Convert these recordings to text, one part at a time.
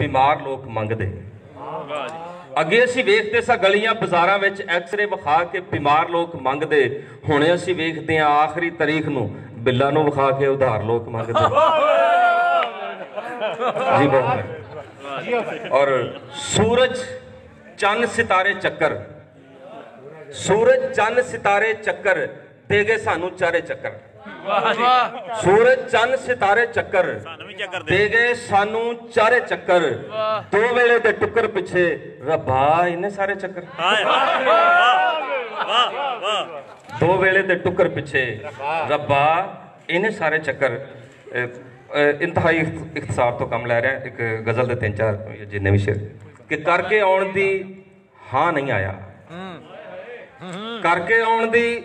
ਬਿਮਾਰ ਲੋਕ ਮੰਗਦੇ। ਅੱਗੇ ਅਸੀਂ ਵੇਖਦੇ ਸਾਂ ਗਲੀਆਂ ਬਾਜ਼ਾਰਾਂ ਵਿੱਚ ਐਕਸ-ਰੇ ਵਿਖਾ ਕੇ ਬਿਮਾਰ ਲੋਕ ਮੰਗਦੇ। ਹੁਣ ਅਸੀਂ ਵੇਖਦੇ ਹਾਂ ਆਖਰੀ ਤਾਰੀਖ ਨੂੰ ਬਿੱਲਾਂ ਨੂੰ ਵਿਖਾ ਕੇ ਉਧਾਰ ਲੋਕ ਮੰਗਦੇ। ਜੀ ਬਹੁਤ ਔਰ ਸੂਰਜ ਚੰਨ ਸਿਤਾਰੇ ਚੱਕਰ। ਸੂਰਜ ਚੰਨ ਸਿਤਾਰੇ ਚੱਕਰ ਦੇ ਗਏ ਸਾਨੂੰ ਚਾਰੇ ਚੱਕਰ। ਸੂਰਜ ਚੰਨ ਸਿਤਾਰੇ ਚੱਕਰ ਦੇ ਗਏ ਸਾਨੂੰ ਚਾਰੇ ਚੱਕਰ। ਦੋ ਵੇਲੇ ਦੇ ਟੁੱਕਰ ਪਿੱਛੇ। ਰੱਬਾ ਇਹਨੇ ਸਾਰੇ ਚੱਕਰ। ਦੋ ਵੇਲੇ ਦੇ ਟੁੱਕਰ ਪਿੱਛੇ। ਰੱਬਾ ਇਹਨੇ ਸਾਰੇ ਚੱਕਰ। ਇੰਤਹਾਈ ਇਖ- ਇਖਤਸਾਰ ਤੋਂ ਕੰਮ ਲੈ ਰਿਹਾ। ਇੱਕ ਗਜ਼ਲ ਦੇ ਤਿੰਨ ਚਾਰ ਜਿੰਨੇ ਵੀ ਸ਼ੇਰ। ਕਿ ਕਰਕੇ ਆਉਣ ਦੀ ਹਾਂ ਨਹੀਂ ਆਇਆ। ਕਰਕੇ ਆਉਣ ਦੀ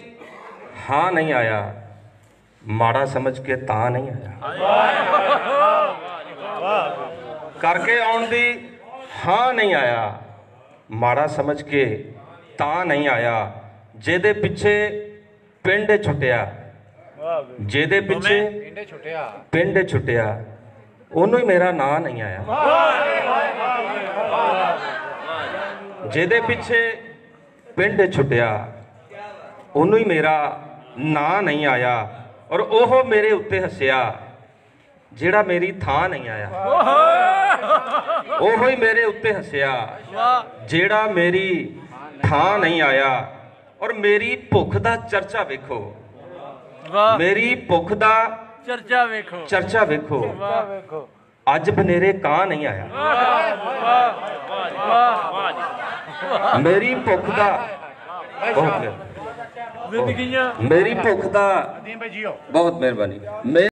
ਹਾਂ ਨਹੀਂ ਆਇਆ। ਮਾੜਾ ਸਮਝ ਕੇ ਤਾਂ ਨਹੀਂ ਆਇਆ। ਕਰਕੇ ਆਉਣ ਦੀ ਹਾਂ ਨਹੀਂ ਆਇਆ, ਮਾੜਾ ਸਮਝ ਕੇ ਤਾਂ ਨਹੀਂ ਆਇਆ, ਜਿਹਦੇ ਪਿੱਛੇ ਪਿੰਡ ਛੁੱਟਿਆ। ਜਿਹਦੇ ਪਿੱਛੇ ਛੁੱਟਿਆ ਪਿੰਡ ਛੁੱਟਿਆ, ਉਹਨੂੰ ਹੀ ਮੇਰਾ ਨਾਂ ਨਹੀਂ ਆਇਆ। ਜਿਹਦੇ ਪਿੱਛੇ ਪਿੰਡ ਛੁੱਟਿਆ, ਉਹਨੂੰ ਹੀ ਮੇਰਾ ਨਾਂ ਨਹੀਂ ਆਇਆ। ਔਰ ਉਹ ਮੇਰੇ ਉੱਤੇ ਹੱਸਿਆ ਜਿਹੜਾ ਮੇਰੀ ਥਾਂ ਨਹੀਂ ਆਇਆ। ਉਹ ਹੀ ਮੇਰੇ ਉੱਤੇ ਹੱਸਿਆ ਜਿਹੜਾ ਮੇਰੀ ਥਾਂ ਨਹੀਂ ਆਇਆ। ਔਰ ਮੇਰੀ ਭੁੱਖ ਦਾ ਚਰਚਾ ਵੇਖੋ। ਮੇਰੀ ਭੁੱਖ ਦਾ ਚਰਚਾ ਵੇਖੋ। ਚਰਚਾ ਵੇਖੋ। ਅੱਜ ਬਨੇਰੇ ਕਾਂ ਨਹੀਂ ਆਇਆ। ਵਾਹ ਮੇਰੀ ਭੁੱਖ ਦਾ ਬਹੁਤ ਮੇਰੀ ਭੁੱਖ ਦਾ ਬਹੁਤ ਮਿਹਰਬਾਨੀ।